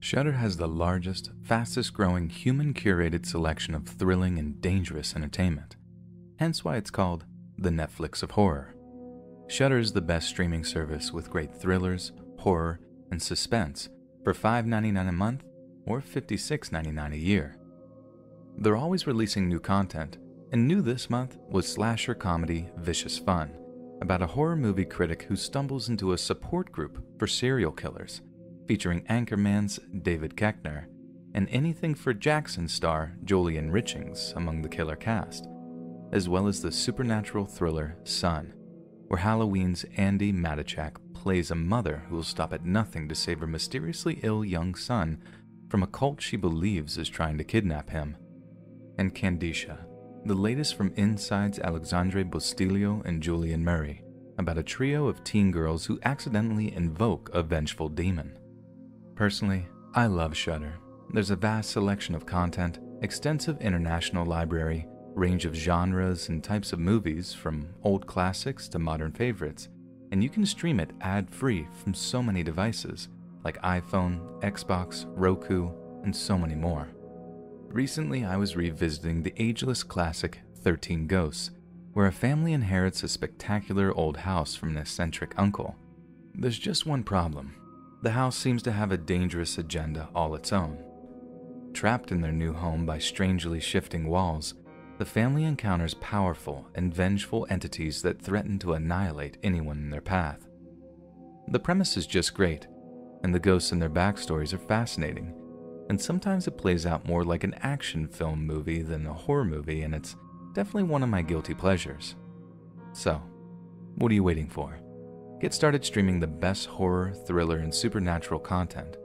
Shudder has the largest, fastest growing human curated selection of thrilling and dangerous entertainment, hence why it's called the Netflix of horror. Shudder is the best streaming service with great thrillers, horror, and suspense for $5.99 a month or $56.99 a year. They're always releasing new content, and new this month was slasher comedy Vicious Fun, about a horror movie critic who stumbles into a support group for serial killers, featuring Anchorman's David Koechner and Anything for Jackson star Julian Richings among the killer cast, as well as the supernatural thriller Son, where Halloween's Andi Matichak plays a mother who will stop at nothing to save her mysteriously ill young son from a cult she believes is trying to kidnap him. And Kandisha, the latest from Inside's Alexandre Bustillo and Julien Maury, about a trio of teen girls who accidentally invoke a vengeful demon. Personally, I love Shudder. There's a vast selection of content, extensive international library, range of genres and types of movies from old classics to modern favorites, and you can stream it ad-free from so many devices like iPhone, Xbox, Roku, and so many more. Recently, I was revisiting the ageless classic 13 Ghosts, where a family inherits a spectacular old house from an eccentric uncle. There's just one problem the house seems to have a dangerous agenda all its own. Trapped in their new home by strangely shifting walls, the family encounters powerful and vengeful entities that threaten to annihilate anyone in their path. The premise is just great, and the ghosts and their backstories are fascinating, and sometimes it plays out more like an action film movie than a horror movie, and it's definitely one of my guilty pleasures. So, what are you waiting for? Get started streaming the best horror, thriller, and supernatural content.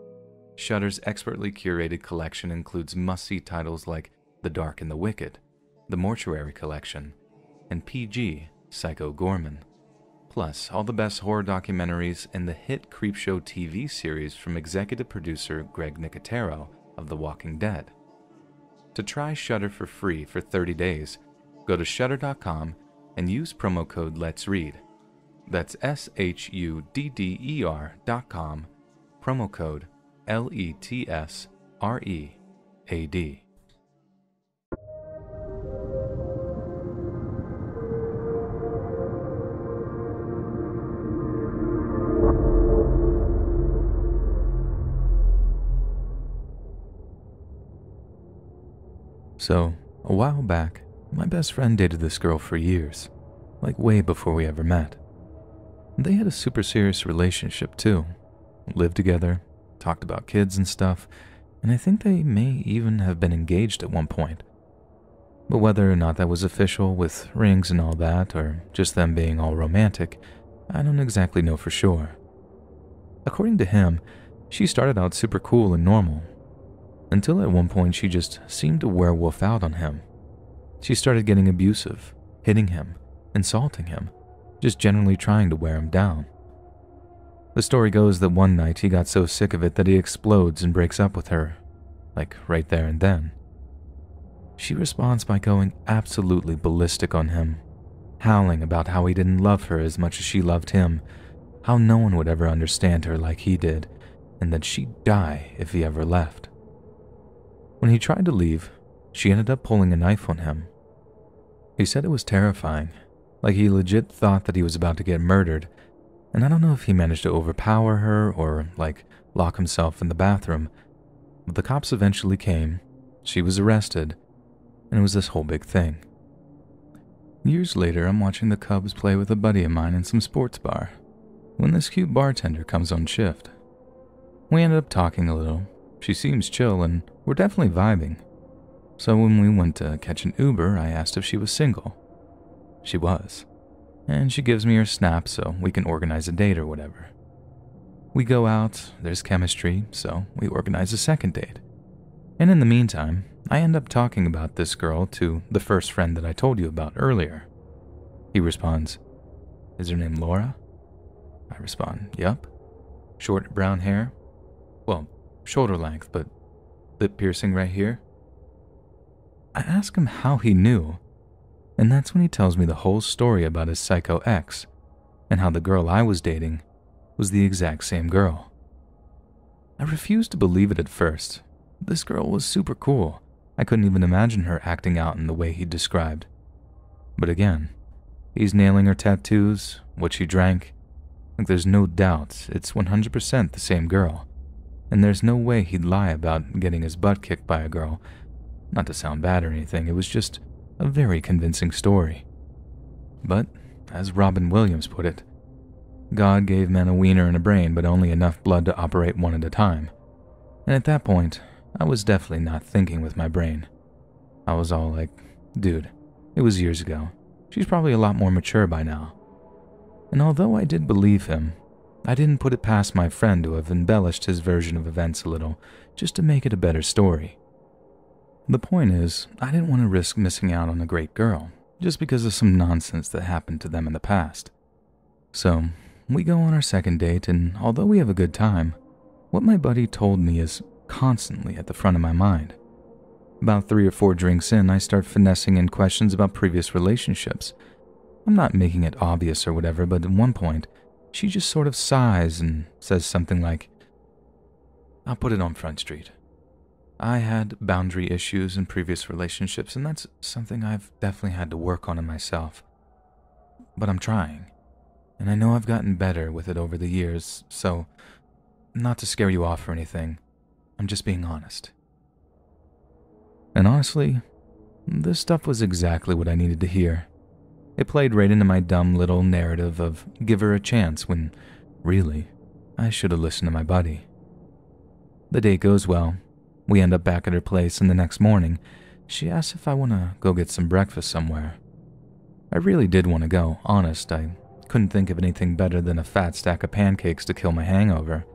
Shudder's expertly curated collection includes must-see titles like The Dark and the Wicked, The Mortuary Collection, and PG, Psycho Goreman. Plus, all the best horror documentaries and the hit Creepshow TV series from executive producer Greg Nicotero of The Walking Dead. To try Shudder for free for 30 days, go to shudder.com and use promo code Let's Read that's S H U D D E R dot com, promo code L E T S R E A D. So, a while back, my best friend dated this girl for years, like way before we ever met. They had a super serious relationship too. Lived together, talked about kids and stuff, and I think they may even have been engaged at one point. But whether or not that was official with rings and all that, or just them being all romantic, I don't exactly know for sure. According to him, she started out super cool and normal, until at one point she just seemed to werewolf out on him. She started getting abusive, hitting him, insulting him, just generally trying to wear him down. The story goes that one night he got so sick of it that he explodes and breaks up with her, like right there and then. She responds by going absolutely ballistic on him, howling about how he didn't love her as much as she loved him, how no one would ever understand her like he did, and that she'd die if he ever left. When he tried to leave, she ended up pulling a knife on him. He said it was terrifying like he legit thought that he was about to get murdered, and I don't know if he managed to overpower her or, like, lock himself in the bathroom. But the cops eventually came, she was arrested, and it was this whole big thing. Years later, I'm watching the Cubs play with a buddy of mine in some sports bar when this cute bartender comes on shift. We ended up talking a little. She seems chill, and we're definitely vibing. So when we went to catch an Uber, I asked if she was single. She was. And she gives me her snap so we can organize a date or whatever. We go out, there's chemistry, so we organize a second date. And in the meantime, I end up talking about this girl to the first friend that I told you about earlier. He responds, Is her name Laura? I respond, Yup. Short brown hair? Well, shoulder length, but lip piercing right here? I ask him how he knew, and that's when he tells me the whole story about his psycho ex and how the girl I was dating was the exact same girl. I refused to believe it at first. This girl was super cool. I couldn't even imagine her acting out in the way he described. But again, he's nailing her tattoos, what she drank. Like there's no doubt it's 100% the same girl. And there's no way he'd lie about getting his butt kicked by a girl. Not to sound bad or anything, it was just a very convincing story. But, as Robin Williams put it, God gave men a wiener and a brain, but only enough blood to operate one at a time. And at that point, I was definitely not thinking with my brain. I was all like, dude, it was years ago. She's probably a lot more mature by now. And although I did believe him, I didn't put it past my friend to have embellished his version of events a little, just to make it a better story. The point is, I didn't want to risk missing out on a great girl, just because of some nonsense that happened to them in the past. So, we go on our second date, and although we have a good time, what my buddy told me is constantly at the front of my mind. About three or four drinks in, I start finessing in questions about previous relationships. I'm not making it obvious or whatever, but at one point, she just sort of sighs and says something like, I'll put it on Front Street. I had boundary issues in previous relationships, and that's something I've definitely had to work on in myself. But I'm trying, and I know I've gotten better with it over the years, so not to scare you off or anything, I'm just being honest. And honestly, this stuff was exactly what I needed to hear. It played right into my dumb little narrative of give her a chance when, really, I should have listened to my buddy. The date goes well. We end up back at her place, and the next morning, she asks if I want to go get some breakfast somewhere. I really did want to go, honest. I couldn't think of anything better than a fat stack of pancakes to kill my hangover.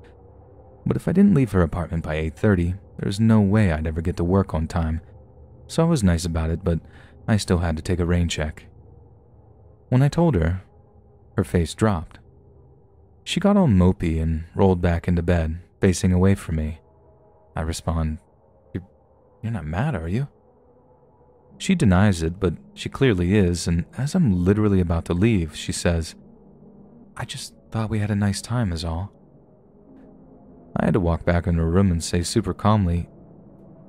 But if I didn't leave her apartment by 8:30, there's no way I'd ever get to work on time. So I was nice about it, but I still had to take a rain check. When I told her, her face dropped. She got all mopey and rolled back into bed, facing away from me. I respond, You're, not mad, are you? She denies it, but she clearly is, and as I'm literally about to leave, she says, I just thought we had a nice time, is all. I had to walk back into her room and say super calmly,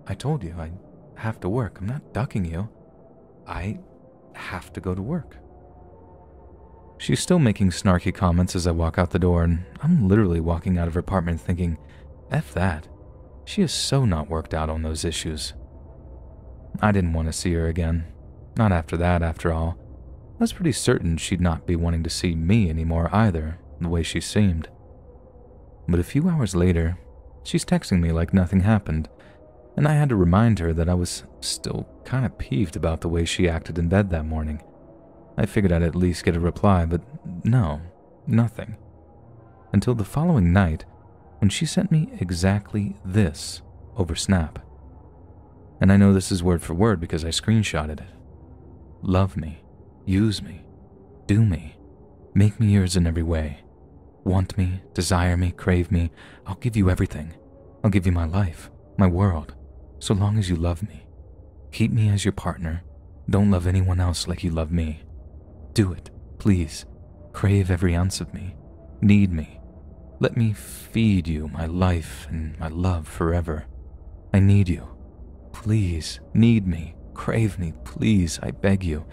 I told you I have to work. I'm not ducking you. I have to go to work. She's still making snarky comments as I walk out the door, and I'm literally walking out of her apartment thinking, F that. She is so not worked out on those issues. I didn't want to see her again. Not after that, after all. I was pretty certain she'd not be wanting to see me anymore either, the way she seemed. But a few hours later, she's texting me like nothing happened, and I had to remind her that I was still kind of peeved about the way she acted in bed that morning. I figured I'd at least get a reply, but no, nothing. Until the following night, when she sent me exactly this over Snap. And I know this is word for word because I screenshotted it. Love me, use me, do me, make me yours in every way. Want me, desire me, crave me, I'll give you everything. I'll give you my life, my world, so long as you love me. Keep me as your partner. Don't love anyone else like you love me. Do it, please. Crave every ounce of me. Need me. Let me feed you my life and my love forever. I need you. Please, need me. Crave me, please, I beg you.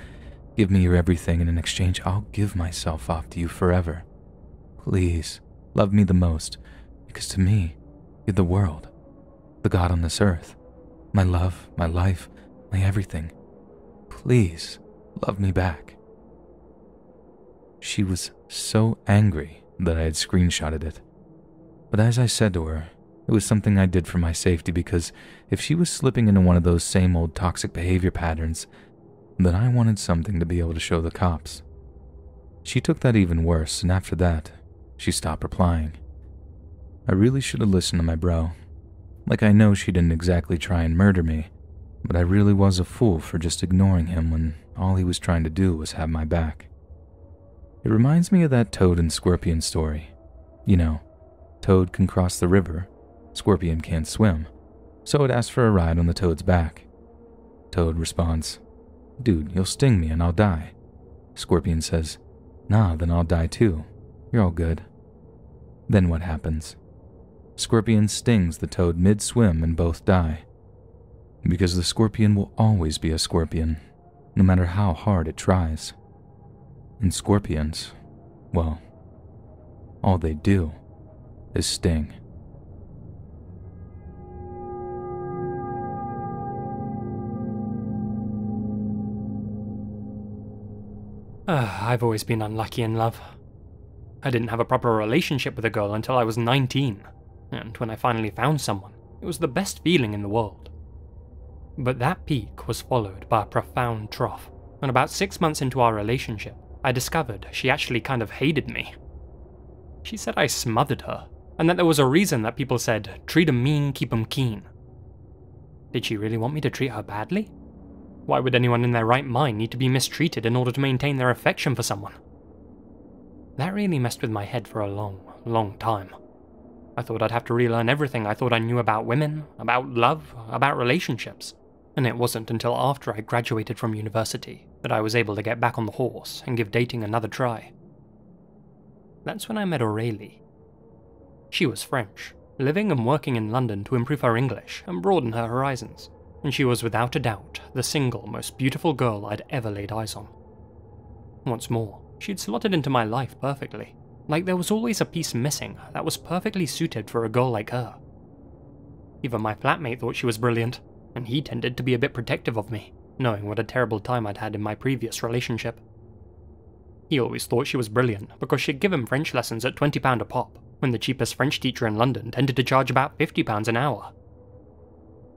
Give me your everything, and in exchange, I'll give myself off to you forever. Please, love me the most, because to me, you're the world, the God on this earth, my love, my life, my everything. Please, love me back. She was so angry that I had screenshotted it. But as I said to her, it was something I did for my safety because if she was slipping into one of those same old toxic behavior patterns, then I wanted something to be able to show the cops. She took that even worse, and after that, she stopped replying. I really should have listened to my bro. Like, I know she didn't exactly try and murder me, but I really was a fool for just ignoring him when all he was trying to do was have my back. It reminds me of that Toad and Scorpion story. You know, Toad can cross the river, Scorpion can't swim, so it asks for a ride on the Toad's back. Toad responds, Dude, you'll sting me and I'll die. Scorpion says, Nah, then I'll die too. You're all good. Then what happens? Scorpion stings the toad mid swim and both die. Because the scorpion will always be a scorpion, no matter how hard it tries. And scorpions, well, all they do is sting. Uh, I've always been unlucky in love. I didn't have a proper relationship with a girl until I was 19, and when I finally found someone, it was the best feeling in the world. But that peak was followed by a profound trough, and about six months into our relationship, I discovered she actually kind of hated me. She said I smothered her, and that there was a reason that people said, treat 'em mean, keep 'em keen. Did she really want me to treat her badly? Why would anyone in their right mind need to be mistreated in order to maintain their affection for someone? That really messed with my head for a long, long time. I thought I'd have to relearn everything I thought I knew about women, about love, about relationships. And it wasn't until after I graduated from university that I was able to get back on the horse and give dating another try. That's when I met Aurélie. She was French, living and working in London to improve her English and broaden her horizons and she was without a doubt the single most beautiful girl I'd ever laid eyes on. Once more, she'd slotted into my life perfectly, like there was always a piece missing that was perfectly suited for a girl like her. Even my flatmate thought she was brilliant, and he tended to be a bit protective of me, knowing what a terrible time I'd had in my previous relationship. He always thought she was brilliant because she'd give him French lessons at £20 a pop, when the cheapest French teacher in London tended to charge about £50 an hour.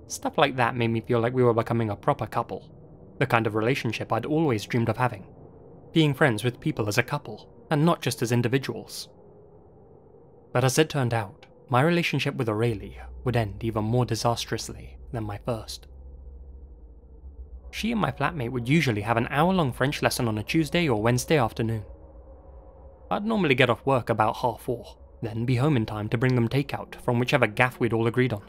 Stuff like that made me feel like we were becoming a proper couple. The kind of relationship I'd always dreamed of having. Being friends with people as a couple, and not just as individuals. But as it turned out, my relationship with Aurélie would end even more disastrously than my first. She and my flatmate would usually have an hour long French lesson on a Tuesday or Wednesday afternoon. I'd normally get off work about half four, then be home in time to bring them takeout from whichever gaff we'd all agreed on.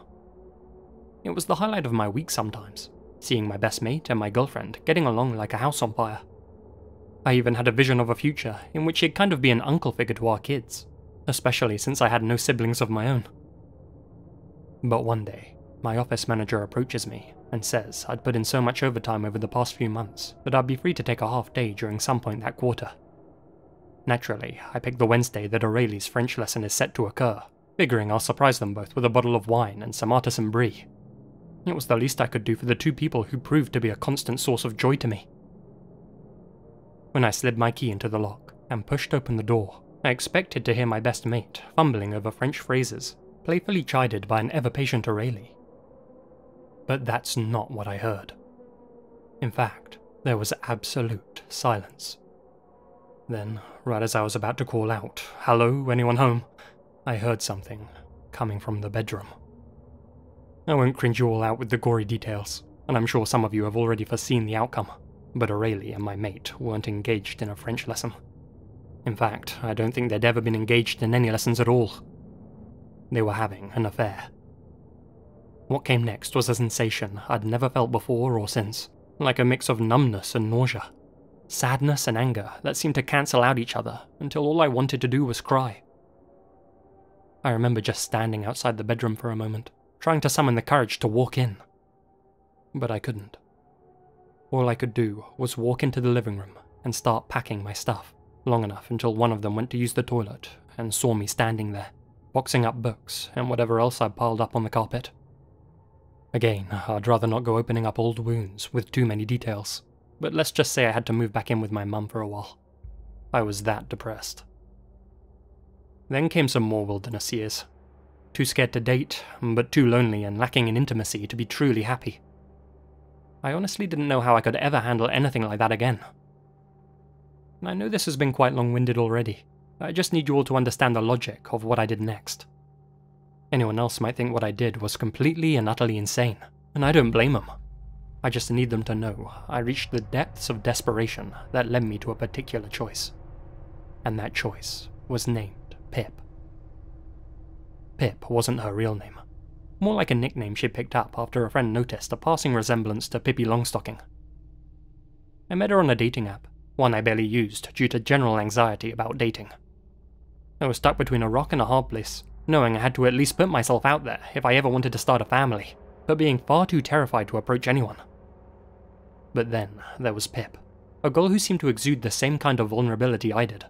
It was the highlight of my week sometimes, seeing my best mate and my girlfriend getting along like a house on fire. I even had a vision of a future in which he'd kind of be an uncle figure to our kids, especially since I had no siblings of my own. But one day, my office manager approaches me and says I'd put in so much overtime over the past few months that I'd be free to take a half day during some point that quarter. Naturally, I picked the Wednesday that Aurélie's French lesson is set to occur, figuring I'll surprise them both with a bottle of wine and some artisan brie. It was the least I could do for the two people who proved to be a constant source of joy to me. When I slid my key into the lock and pushed open the door, I expected to hear my best mate fumbling over French phrases, playfully chided by an ever patient Aurélie. But that's not what I heard. In fact, there was absolute silence. Then, right as I was about to call out, Hello, anyone home? I heard something coming from the bedroom. I won't cringe you all out with the gory details, and I'm sure some of you have already foreseen the outcome, but Aurélie and my mate weren't engaged in a French lesson. In fact, I don't think they'd ever been engaged in any lessons at all. They were having an affair. What came next was a sensation I'd never felt before or since, like a mix of numbness and nausea, sadness and anger that seemed to cancel out each other until all I wanted to do was cry. I remember just standing outside the bedroom for a moment, trying to summon the courage to walk in. But I couldn't. All I could do was walk into the living room and start packing my stuff, long enough until one of them went to use the toilet and saw me standing there, boxing up books and whatever else I'd piled up on the carpet. Again, I'd rather not go opening up old wounds with too many details, but let's just say I had to move back in with my mum for a while. I was that depressed. Then came some more wilderness years, too scared to date, but too lonely and lacking in intimacy to be truly happy. I honestly didn't know how I could ever handle anything like that again. I know this has been quite long winded already. I just need you all to understand the logic of what I did next. Anyone else might think what I did was completely and utterly insane, and I don't blame them. I just need them to know I reached the depths of desperation that led me to a particular choice. And that choice was named Pip. Pip wasn't her real name. More like a nickname she picked up after a friend noticed a passing resemblance to Pippi Longstocking. I met her on a dating app, one I barely used due to general anxiety about dating. I was stuck between a rock and a hard place, knowing I had to at least put myself out there if I ever wanted to start a family, but being far too terrified to approach anyone. But then there was Pip, a girl who seemed to exude the same kind of vulnerability I did.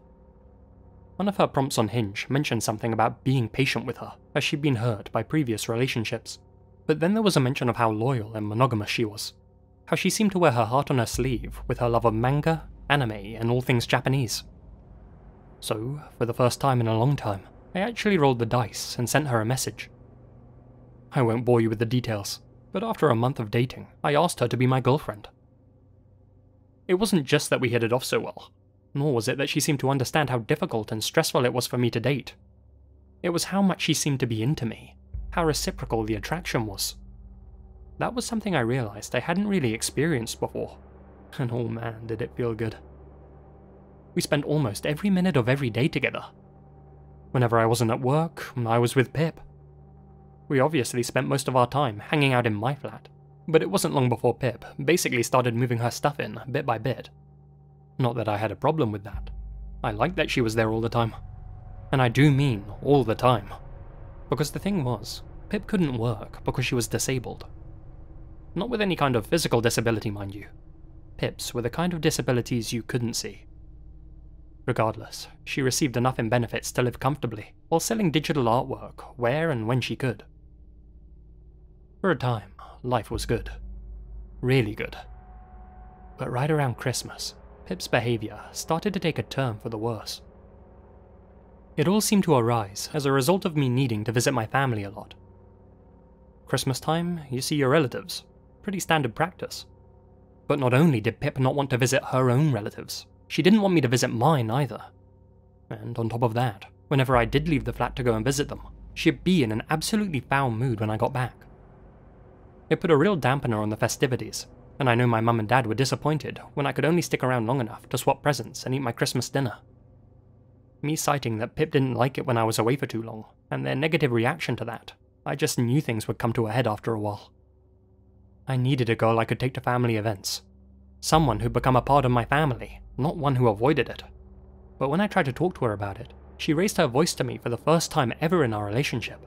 One of her prompts on Hinge mentioned something about being patient with her, as she'd been hurt by previous relationships. But then there was a mention of how loyal and monogamous she was, how she seemed to wear her heart on her sleeve with her love of manga, anime, and all things Japanese. So, for the first time in a long time, I actually rolled the dice and sent her a message. I won't bore you with the details, but after a month of dating, I asked her to be my girlfriend. It wasn't just that we hit it off so well, nor was it that she seemed to understand how difficult and stressful it was for me to date. It was how much she seemed to be into me, how reciprocal the attraction was. That was something I realized I hadn't really experienced before, and oh man, did it feel good. We spent almost every minute of every day together. Whenever I wasn't at work, I was with Pip. We obviously spent most of our time hanging out in my flat, but it wasn't long before Pip basically started moving her stuff in bit by bit. Not that I had a problem with that. I liked that she was there all the time. And I do mean all the time. Because the thing was, Pip couldn't work because she was disabled. Not with any kind of physical disability, mind you. Pips were the kind of disabilities you couldn't see. Regardless, she received enough in benefits to live comfortably while selling digital artwork where and when she could. For a time, life was good. Really good. But right around Christmas, Pip's behaviour started to take a turn for the worse. It all seemed to arise as a result of me needing to visit my family a lot. Christmas time, you see your relatives. Pretty standard practice. But not only did Pip not want to visit her own relatives, she didn't want me to visit mine either. And on top of that, whenever I did leave the flat to go and visit them, she'd be in an absolutely foul mood when I got back. It put a real dampener on the festivities, and I know my mum and dad were disappointed when I could only stick around long enough to swap presents and eat my Christmas dinner. Me citing that Pip didn't like it when I was away for too long, and their negative reaction to that, I just knew things would come to a head after a while. I needed a girl I could take to family events. Someone who'd become a part of my family, not one who avoided it. But when I tried to talk to her about it, she raised her voice to me for the first time ever in our relationship.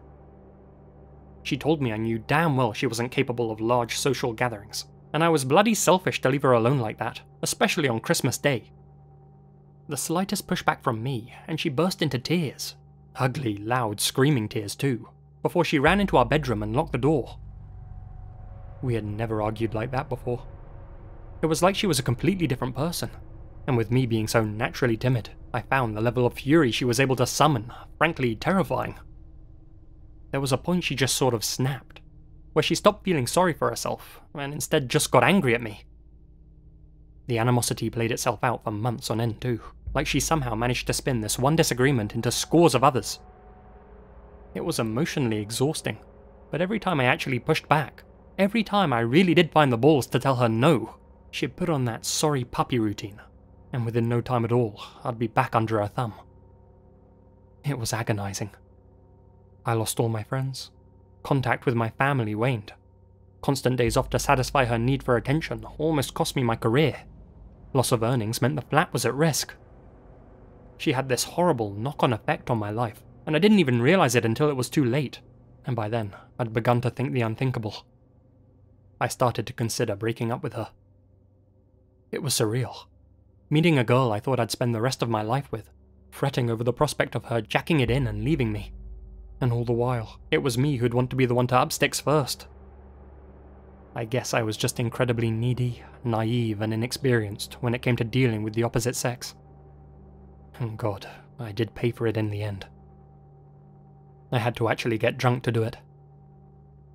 She told me I knew damn well she wasn't capable of large social gatherings, and I was bloody selfish to leave her alone like that, especially on Christmas Day. The slightest pushback from me, and she burst into tears. Ugly, loud, screaming tears, too, before she ran into our bedroom and locked the door. We had never argued like that before. It was like she was a completely different person, and with me being so naturally timid, I found the level of fury she was able to summon, frankly, terrifying there was a point she just sort of snapped, where she stopped feeling sorry for herself and instead just got angry at me. The animosity played itself out for months on end, too, like she somehow managed to spin this one disagreement into scores of others. It was emotionally exhausting, but every time I actually pushed back, every time I really did find the balls to tell her no, she'd put on that sorry puppy routine, and within no time at all, I'd be back under her thumb. It was agonizing. I lost all my friends. Contact with my family waned. Constant days off to satisfy her need for attention almost cost me my career. Loss of earnings meant the flat was at risk. She had this horrible knock on effect on my life, and I didn't even realize it until it was too late, and by then I'd begun to think the unthinkable. I started to consider breaking up with her. It was surreal. Meeting a girl I thought I'd spend the rest of my life with, fretting over the prospect of her jacking it in and leaving me. And all the while, it was me who'd want to be the one to up sticks first. I guess I was just incredibly needy, naive, and inexperienced when it came to dealing with the opposite sex. And God, I did pay for it in the end. I had to actually get drunk to do it.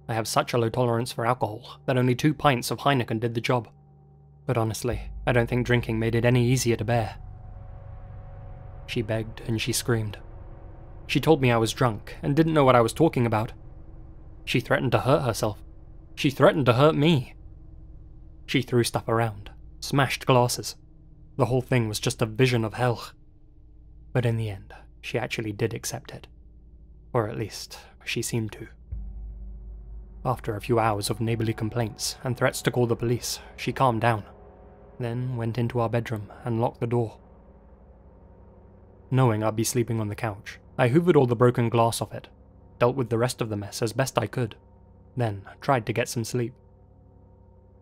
I have such a low tolerance for alcohol that only two pints of Heineken did the job. But honestly, I don't think drinking made it any easier to bear. She begged and she screamed. She told me I was drunk and didn't know what I was talking about. She threatened to hurt herself. She threatened to hurt me. She threw stuff around, smashed glasses. The whole thing was just a vision of hell. But in the end, she actually did accept it. Or at least, she seemed to. After a few hours of neighborly complaints and threats to call the police, she calmed down, then went into our bedroom and locked the door. Knowing I'd be sleeping on the couch, I hoovered all the broken glass off it, dealt with the rest of the mess as best I could, then tried to get some sleep.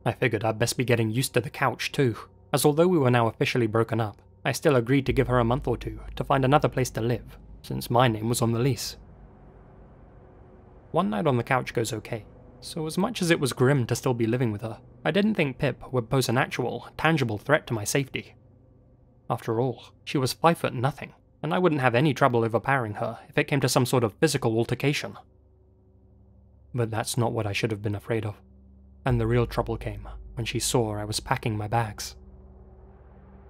I figured I'd best be getting used to the couch too, as although we were now officially broken up, I still agreed to give her a month or two to find another place to live, since my name was on the lease. One night on the couch goes okay, so as much as it was grim to still be living with her, I didn't think Pip would pose an actual, tangible threat to my safety. After all, she was five foot nothing, and I wouldn't have any trouble overpowering her if it came to some sort of physical altercation. But that's not what I should have been afraid of, and the real trouble came when she saw I was packing my bags.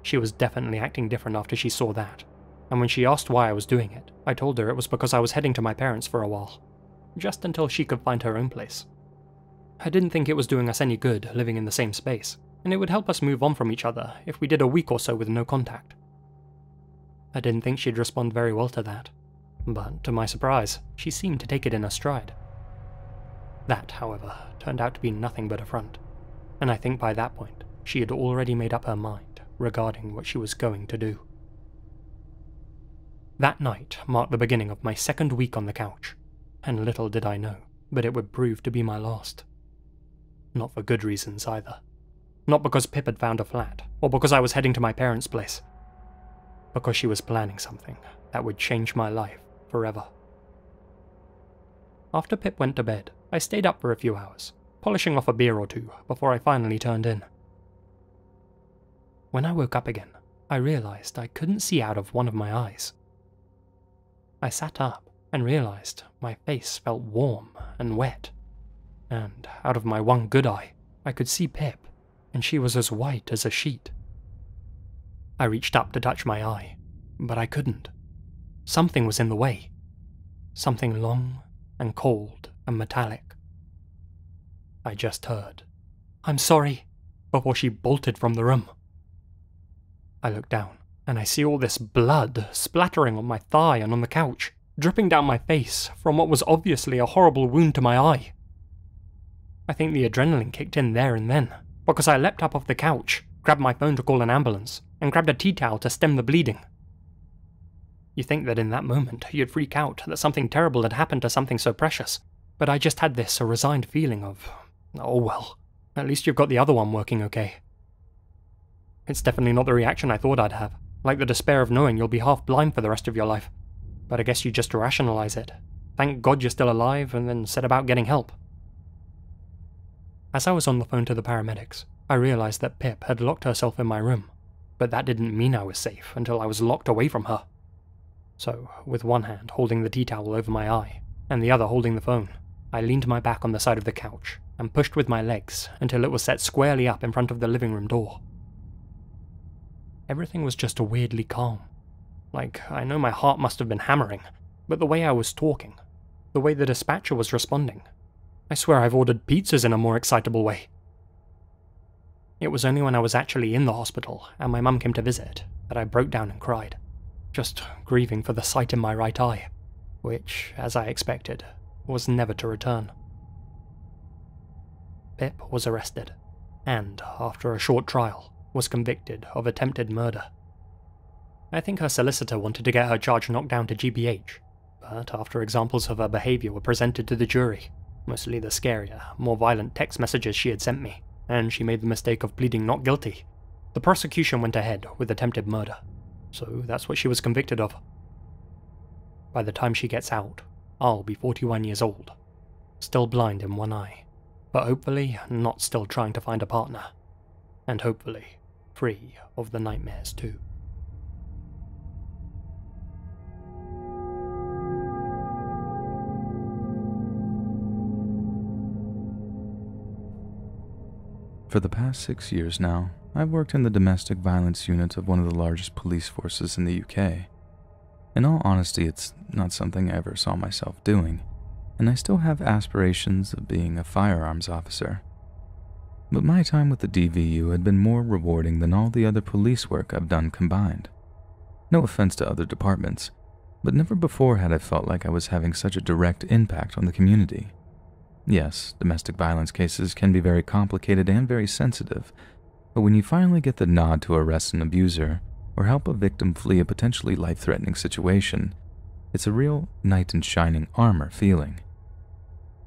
She was definitely acting different after she saw that, and when she asked why I was doing it, I told her it was because I was heading to my parents for a while, just until she could find her own place. I didn't think it was doing us any good living in the same space, and it would help us move on from each other if we did a week or so with no contact. I didn't think she'd respond very well to that, but to my surprise, she seemed to take it in a stride. That, however, turned out to be nothing but a front, and I think by that point, she had already made up her mind regarding what she was going to do. That night marked the beginning of my second week on the couch, and little did I know, but it would prove to be my last. Not for good reasons either. Not because Pip had found a flat, or because I was heading to my parents' place. Because she was planning something that would change my life forever. After Pip went to bed, I stayed up for a few hours, polishing off a beer or two before I finally turned in. When I woke up again, I realized I couldn't see out of one of my eyes. I sat up and realized my face felt warm and wet, and out of my one good eye, I could see Pip, and she was as white as a sheet. I reached up to touch my eye, but I couldn't. Something was in the way. Something long and cold and metallic. I just heard, I'm sorry, before she bolted from the room. I look down, and I see all this blood splattering on my thigh and on the couch, dripping down my face from what was obviously a horrible wound to my eye. I think the adrenaline kicked in there and then, because I leapt up off the couch, grabbed my phone to call an ambulance, and grabbed a tea towel to stem the bleeding. You think that in that moment you'd freak out that something terrible had happened to something so precious, but I just had this a resigned feeling of, oh well, at least you've got the other one working okay. It's definitely not the reaction I thought I'd have, like the despair of knowing you'll be half blind for the rest of your life. But I guess you just rationalize it. Thank God you're still alive, and then set about getting help. As I was on the phone to the paramedics, I realized that Pip had locked herself in my room, but that didn't mean I was safe until I was locked away from her. So, with one hand holding the tea towel over my eye, and the other holding the phone, I leaned my back on the side of the couch and pushed with my legs until it was set squarely up in front of the living room door. Everything was just a weirdly calm. Like, I know my heart must have been hammering, but the way I was talking, the way the dispatcher was responding, I swear I've ordered pizzas in a more excitable way. It was only when I was actually in the hospital and my mum came to visit that I broke down and cried, just grieving for the sight in my right eye, which, as I expected, was never to return. Pip was arrested, and, after a short trial, was convicted of attempted murder. I think her solicitor wanted to get her charge knocked down to GBH, but after examples of her behaviour were presented to the jury, mostly the scarier, more violent text messages she had sent me, and she made the mistake of pleading not guilty, the prosecution went ahead with attempted murder. So that's what she was convicted of. By the time she gets out, I'll be 41 years old, still blind in one eye, but hopefully not still trying to find a partner, and hopefully free of the nightmares too. For the past six years now, I've worked in the domestic violence unit of one of the largest police forces in the UK. In all honesty, it's not something I ever saw myself doing, and I still have aspirations of being a firearms officer. But my time with the DVU had been more rewarding than all the other police work I've done combined. No offense to other departments, but never before had I felt like I was having such a direct impact on the community. Yes, domestic violence cases can be very complicated and very sensitive, but when you finally get the nod to arrest an abuser or help a victim flee a potentially life threatening situation, It's a real knight in shining armor feeling.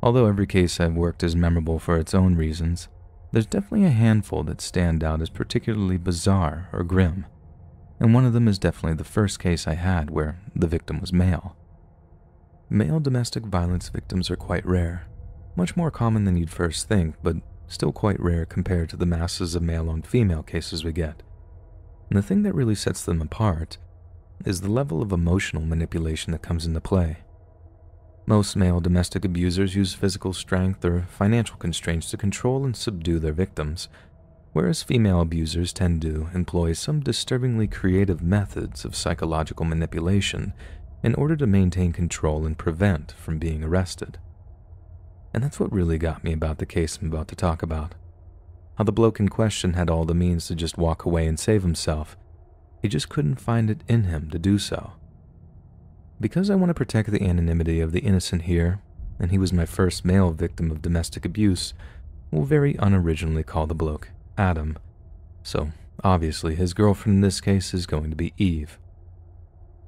Although every case I've worked is memorable for its own reasons, there's definitely a handful that stand out as particularly bizarre or grim, and one of them is definitely the first case I had where the victim was male. Male domestic violence victims are quite rare, much more common than you'd first think, but still quite rare compared to the masses of male on female cases we get. And the thing that really sets them apart is the level of emotional manipulation that comes into play. Most male domestic abusers use physical strength or financial constraints to control and subdue their victims, whereas female abusers tend to employ some disturbingly creative methods of psychological manipulation in order to maintain control and prevent from being arrested. And that's what really got me about the case I'm about to talk about. How the bloke in question had all the means to just walk away and save himself. He just couldn't find it in him to do so. Because I want to protect the anonymity of the innocent here, and he was my first male victim of domestic abuse, we'll very unoriginally call the bloke Adam. So, obviously, his girlfriend in this case is going to be Eve.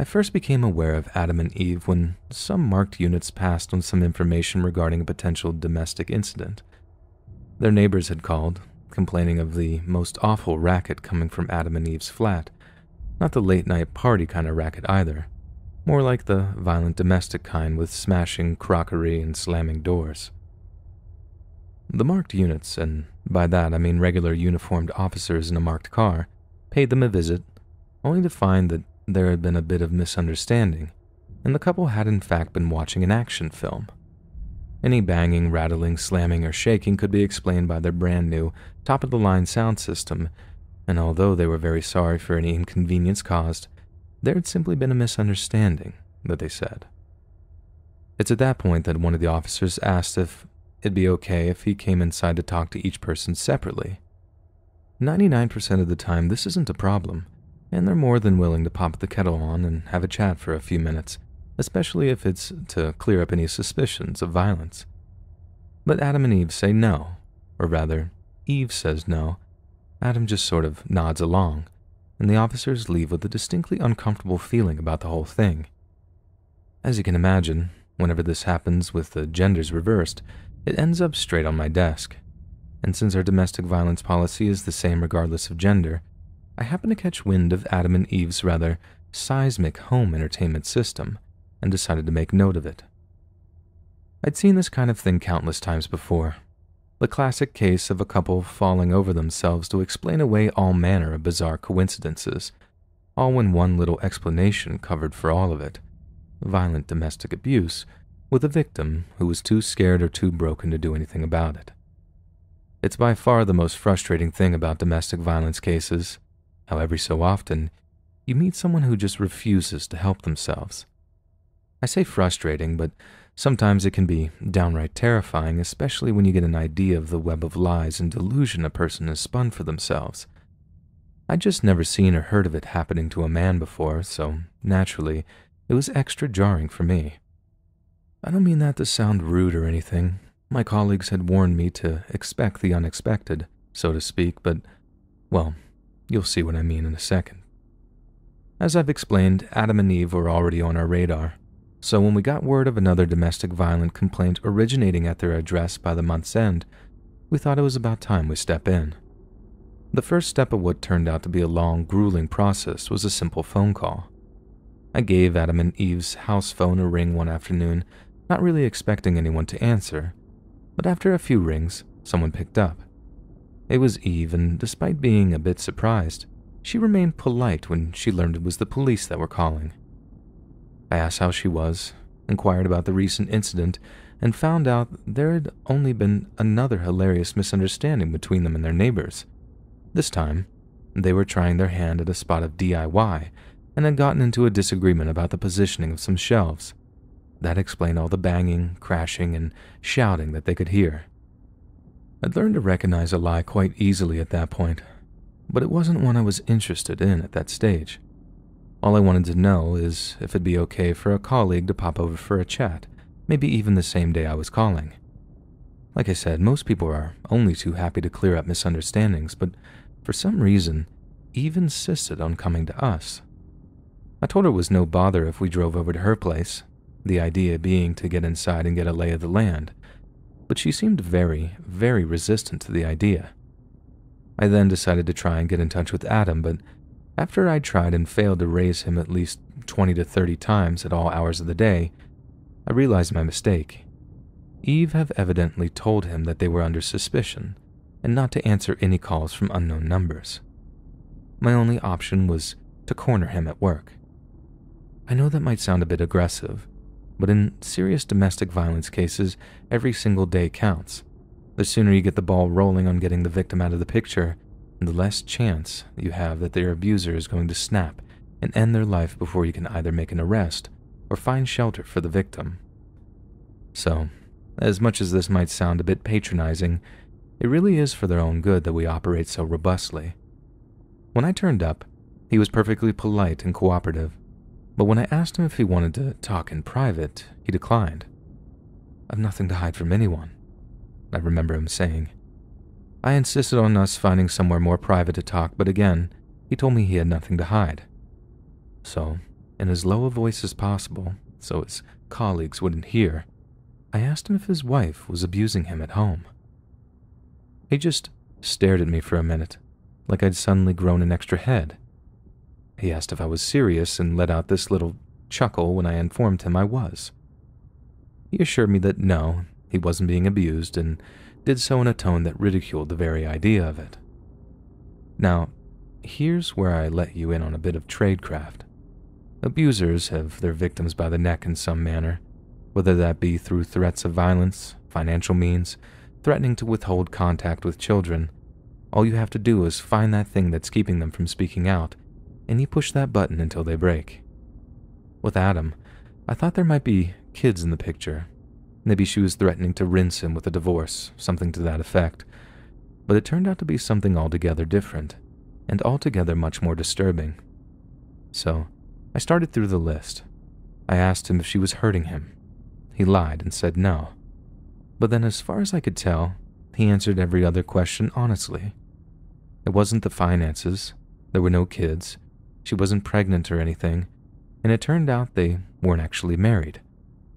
I first became aware of Adam and Eve when some marked units passed on some information regarding a potential domestic incident. Their neighbors had called, complaining of the most awful racket coming from Adam and Eve's flat. Not the late night party kind of racket either, more like the violent domestic kind with smashing crockery and slamming doors. The marked units, and by that I mean regular uniformed officers in a marked car, paid them a visit, only to find that there had been a bit of misunderstanding, and the couple had in fact been watching an action film. Any banging, rattling, slamming, or shaking could be explained by their brand new, top of the line sound system, and although they were very sorry for any inconvenience caused, there had simply been a misunderstanding, that they said. It's at that point that one of the officers asked if it'd be okay if he came inside to talk to each person separately. 99% of the time, this isn't a problem, and they're more than willing to pop the kettle on and have a chat for a few minutes, especially if it's to clear up any suspicions of violence. But Adam and Eve say no, or rather, Eve says no. Adam just sort of nods along, and the officers leave with a distinctly uncomfortable feeling about the whole thing. As you can imagine, whenever this happens with the genders reversed, it ends up straight on my desk. And since our domestic violence policy is the same regardless of gender, I happened to catch wind of Adam and Eve's rather seismic home entertainment system and decided to make note of it. I'd seen this kind of thing countless times before, the classic case of a couple falling over themselves to explain away all manner of bizarre coincidences, all when one little explanation covered for all of it violent domestic abuse, with a victim who was too scared or too broken to do anything about it. It's by far the most frustrating thing about domestic violence cases, how every so often you meet someone who just refuses to help themselves. I say frustrating, but Sometimes it can be downright terrifying, especially when you get an idea of the web of lies and delusion a person has spun for themselves. I'd just never seen or heard of it happening to a man before, so naturally, it was extra jarring for me. I don't mean that to sound rude or anything. My colleagues had warned me to expect the unexpected, so to speak, but, well, you'll see what I mean in a second. As I've explained, Adam and Eve were already on our radar. So when we got word of another domestic violent complaint originating at their address by the month's end, we thought it was about time we step in. The first step of what turned out to be a long, grueling process was a simple phone call. I gave Adam and Eve's house phone a ring one afternoon, not really expecting anyone to answer, but after a few rings, someone picked up. It was Eve, and despite being a bit surprised, she remained polite when she learned it was the police that were calling. I asked how she was, inquired about the recent incident, and found out there had only been another hilarious misunderstanding between them and their neighbors. This time, they were trying their hand at a spot of DIY and had gotten into a disagreement about the positioning of some shelves. That explained all the banging, crashing, and shouting that they could hear. I'd learned to recognize a lie quite easily at that point, but it wasn't one I was interested in at that stage. All I wanted to know is if it'd be okay for a colleague to pop over for a chat, maybe even the same day I was calling. Like I said, most people are only too happy to clear up misunderstandings, but for some reason, Eve insisted on coming to us. I told her it was no bother if we drove over to her place, the idea being to get inside and get a lay of the land, but she seemed very, very resistant to the idea. I then decided to try and get in touch with Adam, but after I tried and failed to raise him at least 20 to 30 times at all hours of the day, I realized my mistake. Eve have evidently told him that they were under suspicion and not to answer any calls from unknown numbers. My only option was to corner him at work. I know that might sound a bit aggressive, but in serious domestic violence cases, every single day counts. The sooner you get the ball rolling on getting the victim out of the picture, the less chance you have that their abuser is going to snap and end their life before you can either make an arrest or find shelter for the victim. So, as much as this might sound a bit patronizing, it really is for their own good that we operate so robustly. When I turned up, he was perfectly polite and cooperative, but when I asked him if he wanted to talk in private, he declined. I've nothing to hide from anyone, I remember him saying. I insisted on us finding somewhere more private to talk, but again, he told me he had nothing to hide. So, in as low a voice as possible, so his colleagues wouldn't hear, I asked him if his wife was abusing him at home. He just stared at me for a minute, like I'd suddenly grown an extra head. He asked if I was serious and let out this little chuckle when I informed him I was. He assured me that no, he wasn't being abused and did so in a tone that ridiculed the very idea of it. Now, here's where I let you in on a bit of tradecraft. Abusers have their victims by the neck in some manner, whether that be through threats of violence, financial means, threatening to withhold contact with children. All you have to do is find that thing that's keeping them from speaking out, and you push that button until they break. With Adam, I thought there might be kids in the picture. Maybe she was threatening to rinse him with a divorce, something to that effect. But it turned out to be something altogether different, and altogether much more disturbing. So, I started through the list. I asked him if she was hurting him. He lied and said no. But then, as far as I could tell, he answered every other question honestly. It wasn't the finances, there were no kids, she wasn't pregnant or anything, and it turned out they weren't actually married.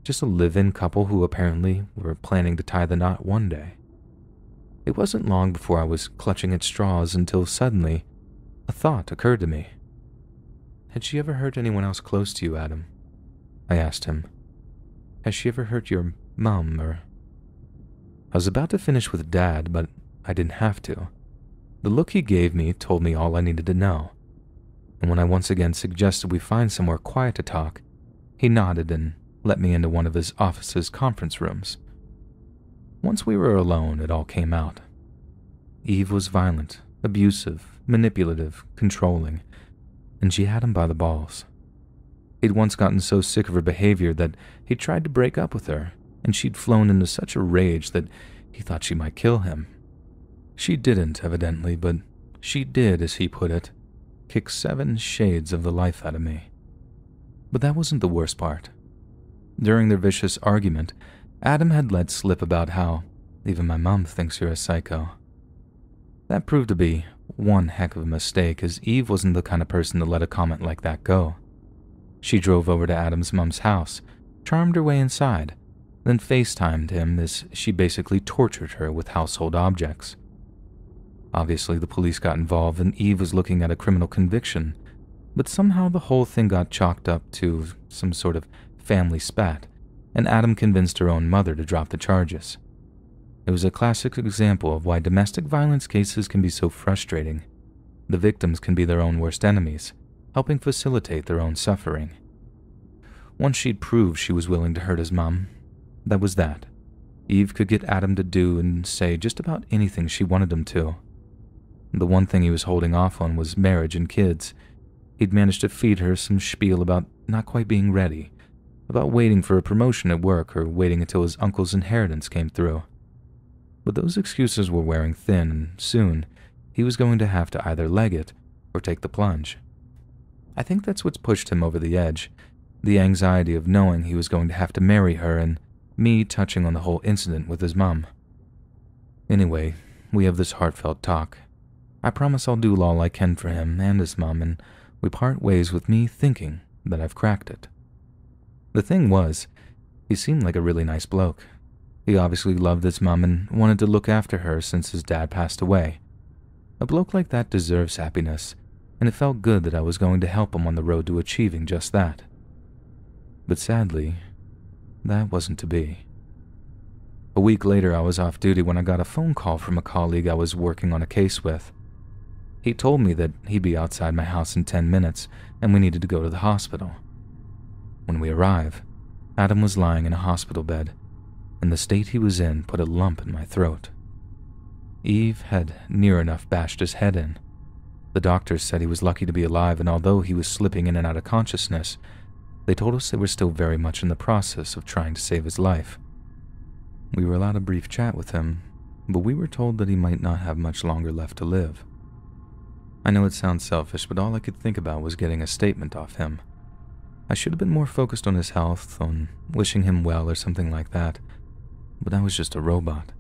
Just a live in couple who apparently were planning to tie the knot one day. It wasn't long before I was clutching at straws until suddenly a thought occurred to me. Had she ever hurt anyone else close to you, Adam? I asked him. Has she ever hurt your mum or. I was about to finish with Dad, but I didn't have to. The look he gave me told me all I needed to know. And when I once again suggested we find somewhere quiet to talk, he nodded and let me into one of his office's conference rooms. Once we were alone, it all came out. Eve was violent, abusive, manipulative, controlling, and she had him by the balls. He'd once gotten so sick of her behavior that he tried to break up with her, and she'd flown into such a rage that he thought she might kill him. She didn't, evidently, but she did, as he put it, kick seven shades of the life out of me. But that wasn't the worst part. During their vicious argument, Adam had let slip about how even my mom thinks you're a psycho. That proved to be one heck of a mistake, as Eve wasn't the kind of person to let a comment like that go. She drove over to Adam's mom's house, charmed her way inside, then FaceTimed him as she basically tortured her with household objects. Obviously, the police got involved and Eve was looking at a criminal conviction, but somehow the whole thing got chalked up to some sort of family spat, and Adam convinced her own mother to drop the charges. It was a classic example of why domestic violence cases can be so frustrating. The victims can be their own worst enemies, helping facilitate their own suffering. Once she'd proved she was willing to hurt his mom, that was that. Eve could get Adam to do and say just about anything she wanted him to. The one thing he was holding off on was marriage and kids. He'd managed to feed her some spiel about not quite being ready, about waiting for a promotion at work or waiting until his uncle's inheritance came through. But those excuses were wearing thin, and soon he was going to have to either leg it or take the plunge. I think that's what's pushed him over the edge the anxiety of knowing he was going to have to marry her and me touching on the whole incident with his mum. Anyway, we have this heartfelt talk. I promise I'll do all I can for him and his mum, and we part ways with me thinking that I've cracked it. The thing was, he seemed like a really nice bloke. He obviously loved his mum and wanted to look after her since his dad passed away. A bloke like that deserves happiness, and it felt good that I was going to help him on the road to achieving just that. But sadly, that wasn't to be. A week later, I was off duty when I got a phone call from a colleague I was working on a case with. He told me that he'd be outside my house in 10 minutes and we needed to go to the hospital. When we arrived, Adam was lying in a hospital bed, and the state he was in put a lump in my throat. Eve had near enough bashed his head in. The doctors said he was lucky to be alive, and although he was slipping in and out of consciousness, they told us they were still very much in the process of trying to save his life. We were allowed a brief chat with him, but we were told that he might not have much longer left to live. I know it sounds selfish, but all I could think about was getting a statement off him. I should have been more focused on his health, on wishing him well or something like that, but I was just a robot.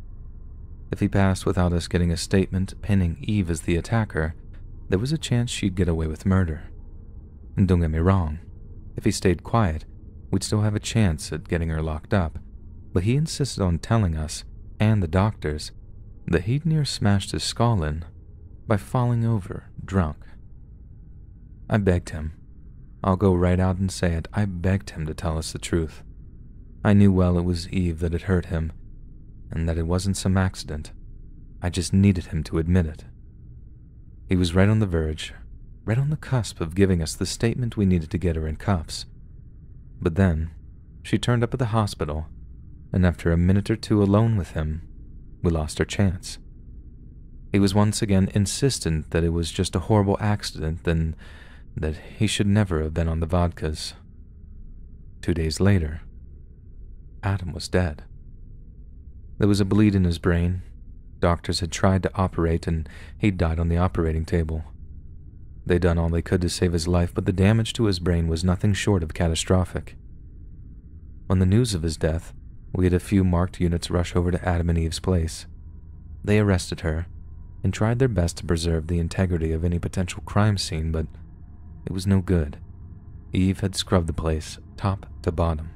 If he passed without us getting a statement pinning Eve as the attacker, there was a chance she'd get away with murder. And don't get me wrong, if he stayed quiet, we'd still have a chance at getting her locked up but he insisted on telling us and the doctors that he'd near smashed his skull in by falling over drunk. I begged him. I'll go right out and say it. I begged him to tell us the truth. I knew well it was Eve that had hurt him, and that it wasn't some accident. I just needed him to admit it. He was right on the verge, right on the cusp of giving us the statement we needed to get her in cuffs. But then, she turned up at the hospital and after a minute or two alone with him, we lost our chance. He was once again insistent that it was just a horrible accident and that he should never have been on the vodkas. Two days later, Adam was dead. There was a bleed in his brain. Doctors had tried to operate, and he'd died on the operating table. They'd done all they could to save his life, but the damage to his brain was nothing short of catastrophic. On the news of his death, we had a few marked units rush over to Adam and Eve's place. They arrested her and tried their best to preserve the integrity of any potential crime scene, but it was no good. Eve had scrubbed the place top to bottom.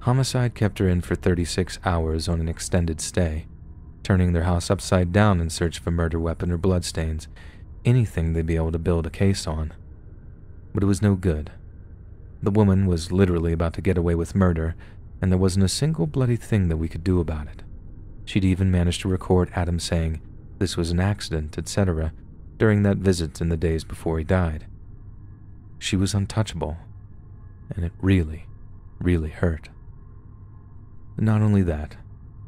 Homicide kept her in for 36 hours on an extended stay, turning their house upside down in search of a murder weapon or bloodstains, anything they'd be able to build a case on. But it was no good. The woman was literally about to get away with murder, and there wasn't a single bloody thing that we could do about it. She'd even managed to record Adam saying this was an accident, etc., during that visit in the days before he died. She was untouchable, and it really, really hurt. Not only that,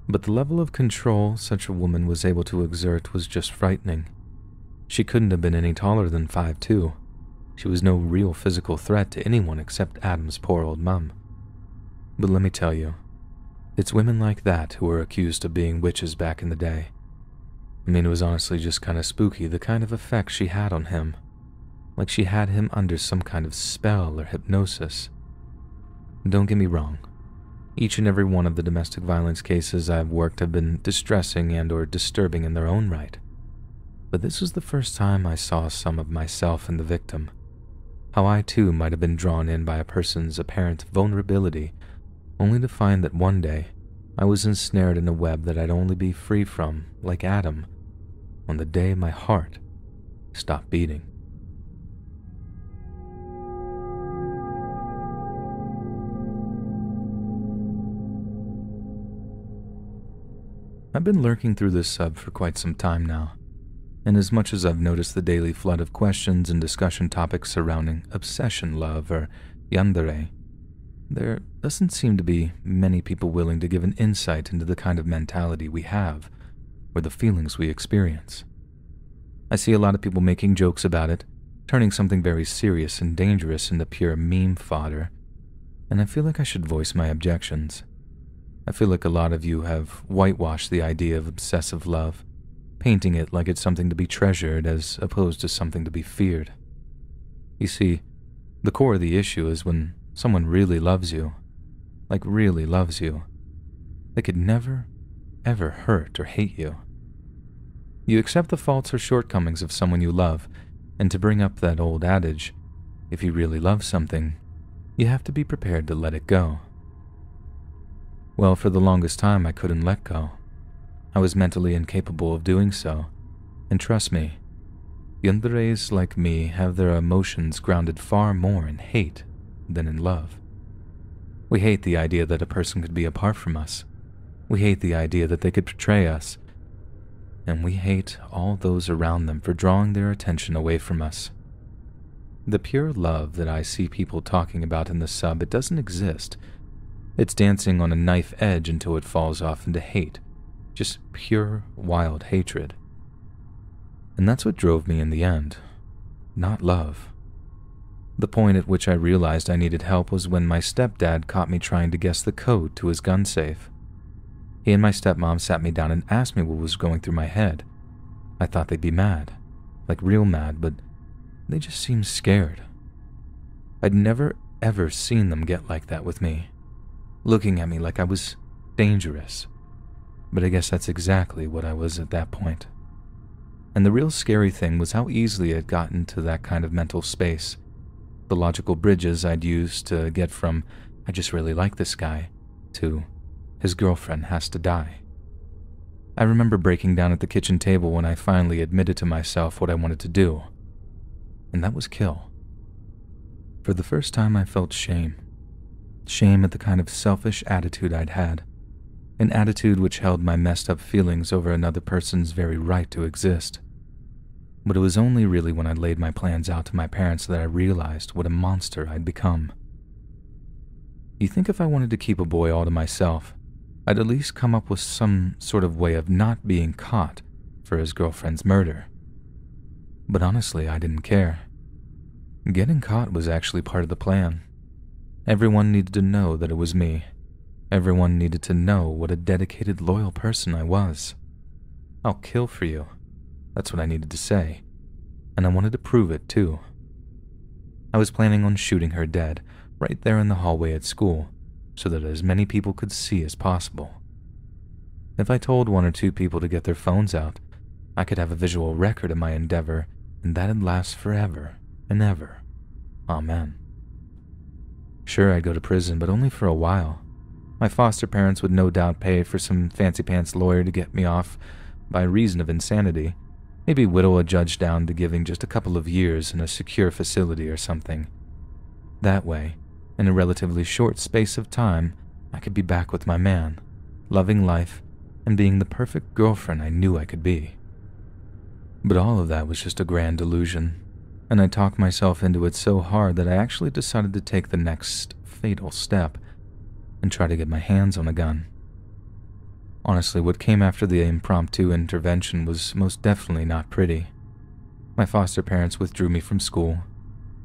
but the level of control such a woman was able to exert was just frightening. She couldn't have been any taller than five two. She was no real physical threat to anyone except Adam's poor old mum. But let me tell you, it's women like that who were accused of being witches back in the day. I mean, it was honestly just kind of spooky the kind of effect she had on him. Like she had him under some kind of spell or hypnosis. Don't get me wrong. Each and every one of the domestic violence cases I've worked have been distressing and or disturbing in their own right. But this was the first time I saw some of myself in the victim. How I too might have been drawn in by a person's apparent vulnerability only to find that one day I was ensnared in a web that I'd only be free from, like Adam, on the day my heart stopped beating. I've been lurking through this sub for quite some time now, and as much as I've noticed the daily flood of questions and discussion topics surrounding obsession love or yandere, there doesn't seem to be many people willing to give an insight into the kind of mentality we have or the feelings we experience. I see a lot of people making jokes about it, turning something very serious and dangerous into pure meme fodder, and I feel like I should voice my objections. I feel like a lot of you have whitewashed the idea of obsessive love, painting it like it's something to be treasured as opposed to something to be feared. You see, the core of the issue is when someone really loves you, like really loves you, they could never, ever hurt or hate you. You accept the faults or shortcomings of someone you love, and to bring up that old adage, if you really love something, you have to be prepared to let it go. Well, for the longest time, I couldn't let go. I was mentally incapable of doing so, and trust me, Yanderes like me have their emotions grounded far more in hate than in love. We hate the idea that a person could be apart from us. We hate the idea that they could betray us. And we hate all those around them for drawing their attention away from us. The pure love that I see people talking about in the sub, it doesn't exist. It's dancing on a knife edge until it falls off into hate. Just pure, wild hatred. And that's what drove me in the end. Not love. The point at which I realized I needed help was when my stepdad caught me trying to guess the code to his gun safe. He and my stepmom sat me down and asked me what was going through my head. I thought they'd be mad, like real mad, but they just seemed scared. I'd never ever seen them get like that with me, looking at me like I was dangerous. But I guess that's exactly what I was at that point. And the real scary thing was how easily I'd gotten to that kind of mental space the logical bridges I'd used to get from, I just really like this guy, to, his girlfriend has to die. I remember breaking down at the kitchen table when I finally admitted to myself what I wanted to do, and that was kill. For the first time, I felt shame. Shame at the kind of selfish attitude I'd had, an attitude which held my messed up feelings over another person's very right to exist but it was only really when I laid my plans out to my parents that I realized what a monster I'd become. You think if I wanted to keep a boy all to myself, I'd at least come up with some sort of way of not being caught for his girlfriend's murder. But honestly, I didn't care. Getting caught was actually part of the plan. Everyone needed to know that it was me. Everyone needed to know what a dedicated, loyal person I was. I'll kill for you. That's what I needed to say. And I wanted to prove it, too. I was planning on shooting her dead, right there in the hallway at school, so that as many people could see as possible. If I told one or two people to get their phones out, I could have a visual record of my endeavor, and that'd last forever and ever. Amen. Sure, I'd go to prison, but only for a while. My foster parents would no doubt pay for some fancy pants lawyer to get me off by reason of insanity, Maybe whittle a judge down to giving just a couple of years in a secure facility or something. That way, in a relatively short space of time, I could be back with my man, loving life, and being the perfect girlfriend I knew I could be. But all of that was just a grand illusion, and I talked myself into it so hard that I actually decided to take the next fatal step and try to get my hands on a gun. Honestly, what came after the impromptu intervention was most definitely not pretty. My foster parents withdrew me from school.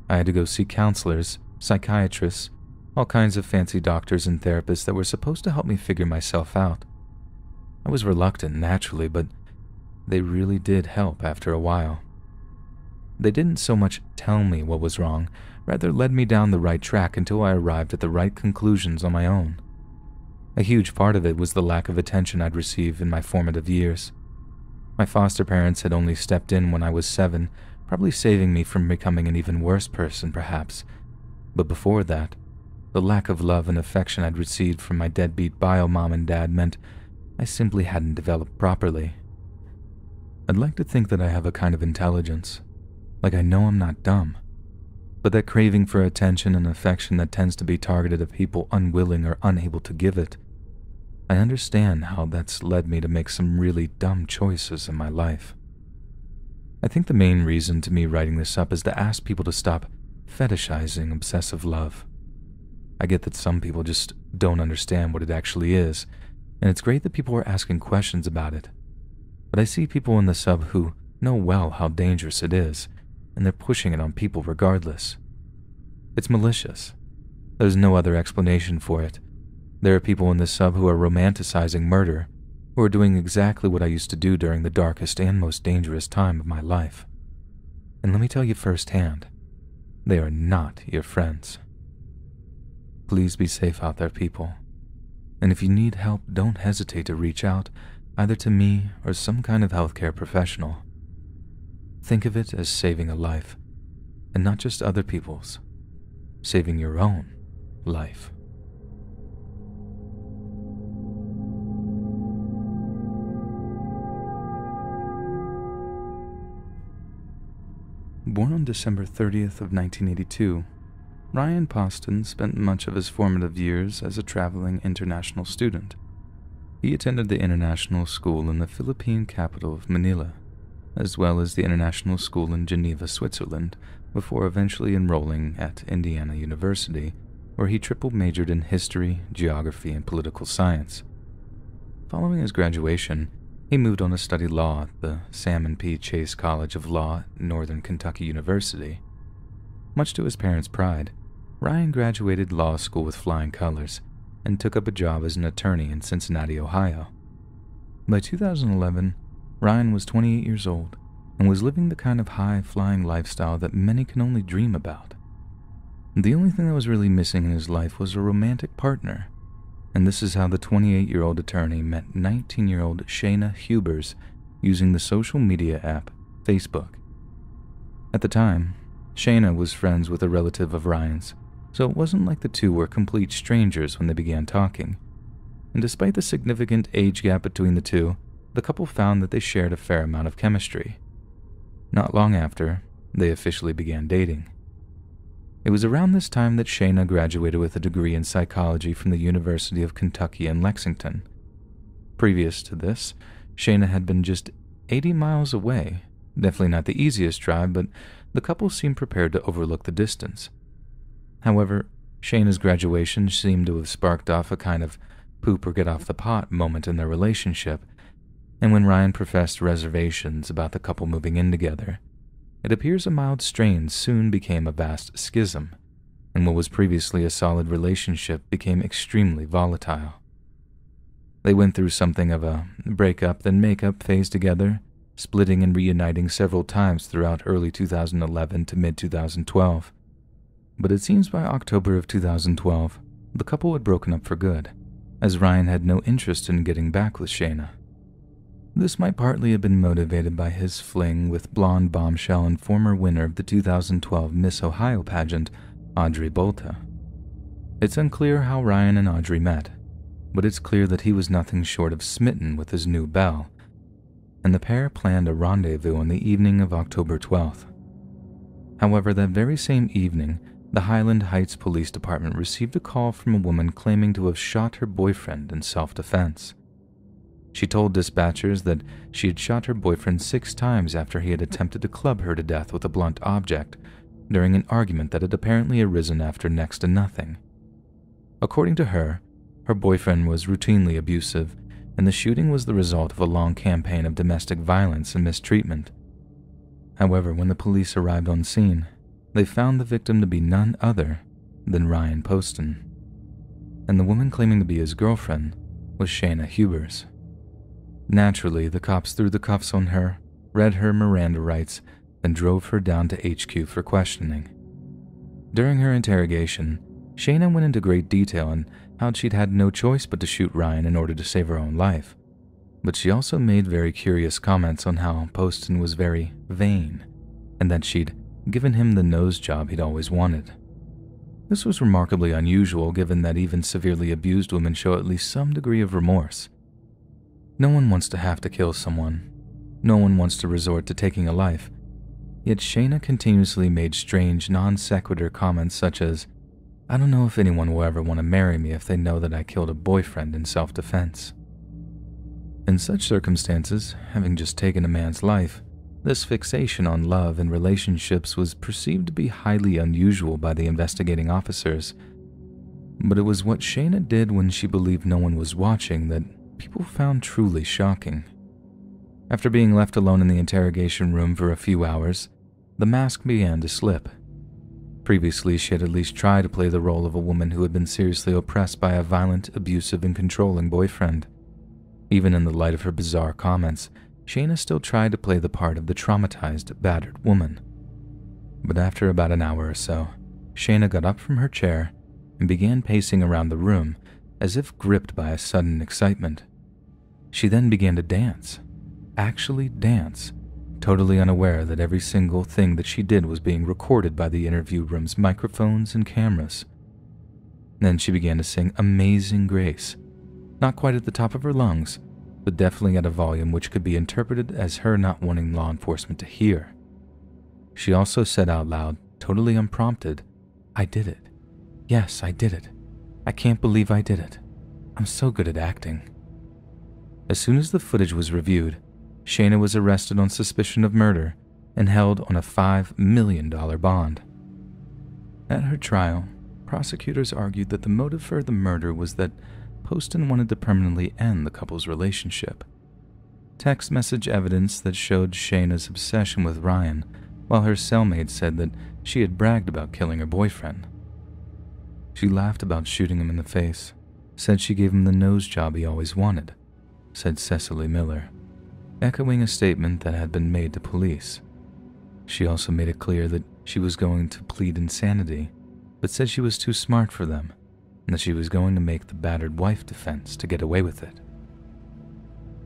I had to go see counselors, psychiatrists, all kinds of fancy doctors and therapists that were supposed to help me figure myself out. I was reluctant, naturally, but they really did help after a while. They didn't so much tell me what was wrong, rather led me down the right track until I arrived at the right conclusions on my own. A huge part of it was the lack of attention I'd received in my formative years. My foster parents had only stepped in when I was seven, probably saving me from becoming an even worse person, perhaps. But before that, the lack of love and affection I'd received from my deadbeat bio mom and dad meant I simply hadn't developed properly. I'd like to think that I have a kind of intelligence, like I know I'm not dumb, but that craving for attention and affection that tends to be targeted at people unwilling or unable to give it. I understand how that's led me to make some really dumb choices in my life. I think the main reason to me writing this up is to ask people to stop fetishizing obsessive love. I get that some people just don't understand what it actually is, and it's great that people are asking questions about it. But I see people in the sub who know well how dangerous it is and they're pushing it on people regardless. It's malicious. There's no other explanation for it. There are people in this sub who are romanticizing murder, who are doing exactly what I used to do during the darkest and most dangerous time of my life. And let me tell you firsthand, they are not your friends. Please be safe out there, people. And if you need help, don't hesitate to reach out either to me or some kind of healthcare professional. Think of it as saving a life. and not just other people's, saving your own life. Born on December 30th of 1982, Ryan Poston spent much of his formative years as a traveling international student. He attended the international school in the Philippine capital of Manila, as well as the international school in Geneva, Switzerland, before eventually enrolling at Indiana University, where he triple majored in history, geography, and political science. Following his graduation, he moved on to study law at the Salmon P. Chase College of Law at Northern Kentucky University. Much to his parents' pride, Ryan graduated law school with flying colors and took up a job as an attorney in Cincinnati, Ohio. By 2011, Ryan was 28 years old and was living the kind of high flying lifestyle that many can only dream about. The only thing that was really missing in his life was a romantic partner and this is how the 28 year old attorney met 19 year old Shayna Hubers using the social media app Facebook. At the time, Shayna was friends with a relative of Ryan's, so it wasn't like the two were complete strangers when they began talking. And despite the significant age gap between the two, the couple found that they shared a fair amount of chemistry. Not long after, they officially began dating. It was around this time that Shayna graduated with a degree in psychology from the University of Kentucky in Lexington. Previous to this, Shayna had been just 80 miles away. Definitely not the easiest drive, but the couple seemed prepared to overlook the distance. However, Shayna's graduation seemed to have sparked off a kind of poop or get off the pot moment in their relationship, and when Ryan professed reservations about the couple moving in together, it appears a mild strain soon became a vast schism, and what was previously a solid relationship became extremely volatile. They went through something of a breakup then makeup phase together, splitting and reuniting several times throughout early 2011 to mid 2012. But it seems by October of 2012, the couple had broken up for good, as Ryan had no interest in getting back with Shayna. This might partly have been motivated by his fling with blonde bombshell and former winner of the 2012 Miss Ohio pageant, Audrey Bolte. It's unclear how Ryan and Audrey met, but it's clear that he was nothing short of smitten with his new belle, and the pair planned a rendezvous on the evening of October 12th. However, that very same evening, the Highland Heights Police Department received a call from a woman claiming to have shot her boyfriend in self defense. She told dispatchers that she had shot her boyfriend six times after he had attempted to club her to death with a blunt object during an argument that had apparently arisen after next to nothing. According to her, her boyfriend was routinely abusive, and the shooting was the result of a long campaign of domestic violence and mistreatment. However, when the police arrived on scene, they found the victim to be none other than Ryan Poston. And the woman claiming to be his girlfriend was Shayna Hubers. Naturally, the cops threw the cuffs on her, read her Miranda rights, and drove her down to HQ for questioning. During her interrogation, Shayna went into great detail on how she'd had no choice but to shoot Ryan in order to save her own life. But she also made very curious comments on how Poston was very vain, and that she'd given him the nose job he'd always wanted. This was remarkably unusual given that even severely abused women show at least some degree of remorse, no one wants to have to kill someone. No one wants to resort to taking a life. Yet Shayna continuously made strange, non sequitur comments such as, I don't know if anyone will ever want to marry me if they know that I killed a boyfriend in self defense. In such circumstances, having just taken a man's life, this fixation on love and relationships was perceived to be highly unusual by the investigating officers. But it was what Shayna did when she believed no one was watching that people found truly shocking. After being left alone in the interrogation room for a few hours, the mask began to slip. Previously, she had at least tried to play the role of a woman who had been seriously oppressed by a violent, abusive, and controlling boyfriend. Even in the light of her bizarre comments, Shayna still tried to play the part of the traumatized, battered woman. But after about an hour or so, Shayna got up from her chair and began pacing around the room as if gripped by a sudden excitement. She then began to dance, actually dance, totally unaware that every single thing that she did was being recorded by the interview room's microphones and cameras. Then she began to sing Amazing Grace, not quite at the top of her lungs, but definitely at a volume which could be interpreted as her not wanting law enforcement to hear. She also said out loud, totally unprompted, I did it. Yes, I did it. I can't believe I did it. I'm so good at acting. As soon as the footage was reviewed, Shayna was arrested on suspicion of murder and held on a $5 million bond. At her trial, prosecutors argued that the motive for the murder was that Poston wanted to permanently end the couple's relationship. Text message evidence that showed Shayna's obsession with Ryan, while her cellmate said that she had bragged about killing her boyfriend. She laughed about shooting him in the face, said she gave him the nose job he always wanted, said Cecily Miller, echoing a statement that had been made to police. She also made it clear that she was going to plead insanity, but said she was too smart for them and that she was going to make the battered wife defense to get away with it.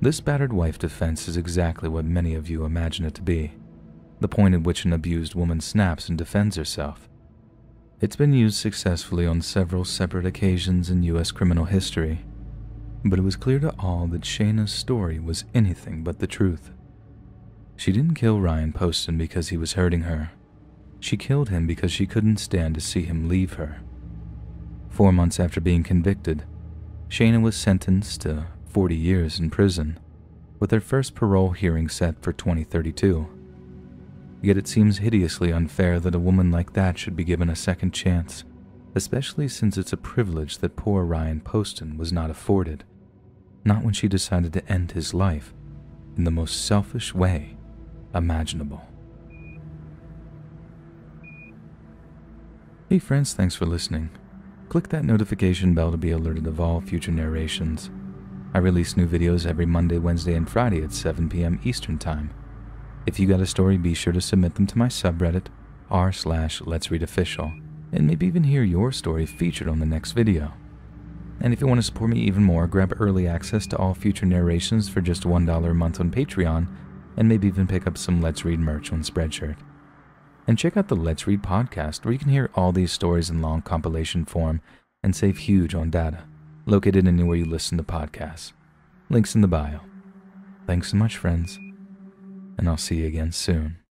This battered wife defense is exactly what many of you imagine it to be the point at which an abused woman snaps and defends herself. It's been used successfully on several separate occasions in U.S. criminal history, but it was clear to all that Shayna's story was anything but the truth. She didn't kill Ryan Poston because he was hurting her. She killed him because she couldn't stand to see him leave her. Four months after being convicted, Shayna was sentenced to 40 years in prison, with her first parole hearing set for 2032. Yet it seems hideously unfair that a woman like that should be given a second chance, especially since it's a privilege that poor Ryan Poston was not afforded, not when she decided to end his life in the most selfish way imaginable. Hey friends, thanks for listening. Click that notification bell to be alerted of all future narrations. I release new videos every Monday, Wednesday, and Friday at 7 p.m. Eastern Time. If you got a story, be sure to submit them to my subreddit, r slash let's read official, and maybe even hear your story featured on the next video. And if you want to support me even more, grab early access to all future narrations for just $1 a month on Patreon, and maybe even pick up some Let's Read merch on Spreadshirt. And check out the Let's Read podcast, where you can hear all these stories in long compilation form and save huge on data, located anywhere you listen to podcasts. Links in the bio. Thanks so much, friends, and I'll see you again soon.